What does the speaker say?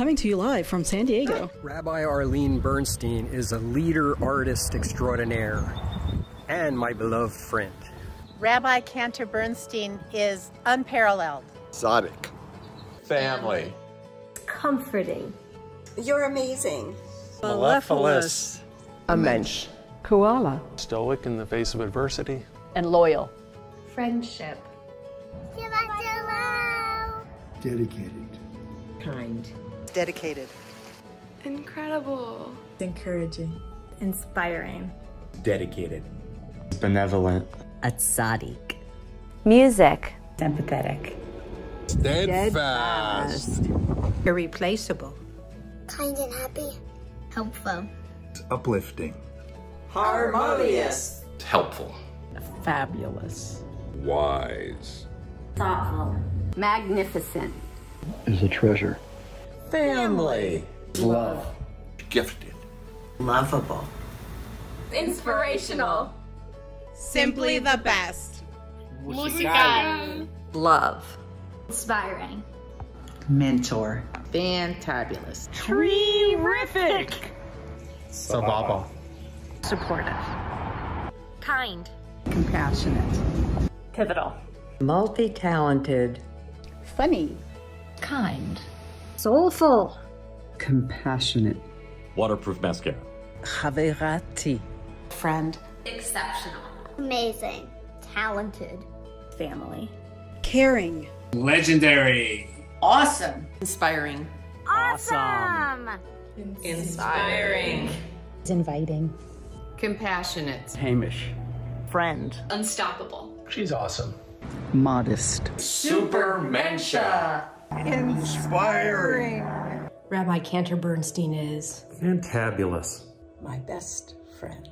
coming to you live from San Diego. Rabbi Arlene Bernstein is a leader artist extraordinaire and my beloved friend. Rabbi Cantor Bernstein is unparalleled. Exotic. Family. Comforting. You're amazing. Mellifluous. A mensch. Koala. Stoic in the face of adversity. And loyal. Friendship. Dedicated. Kind. Dedicated. Incredible. Encouraging. Inspiring. Dedicated. Benevolent. A tzadik. Music. Empathetic. Steadfast. Irreplaceable. Kind and happy. Helpful. Uplifting. Harmonious. Helpful. Fabulous. Wise. Thoughtful. Magnificent. Is a treasure. Family. Love. Gifted. Lovable. Inspirational. Simply the best. Musical. Love. Inspiring. Mentor. Fantabulous. Terrific. Sababa. Supportive. Kind. Compassionate. Pivotal. Multi-talented. Funny. Kind. Soulful. Compassionate. Waterproof mascara. Haverati. Friend. Exceptional. Amazing. Talented. Family. Caring. Legendary. Awesome. Inspiring. Awesome. Inspiring. Inviting. Compassionate. Hamish. Friend. Unstoppable. She's awesome. Modest. Supermensha. Inspiring. Rabbi Cantor Bernstein is Fantabulous. My best friend.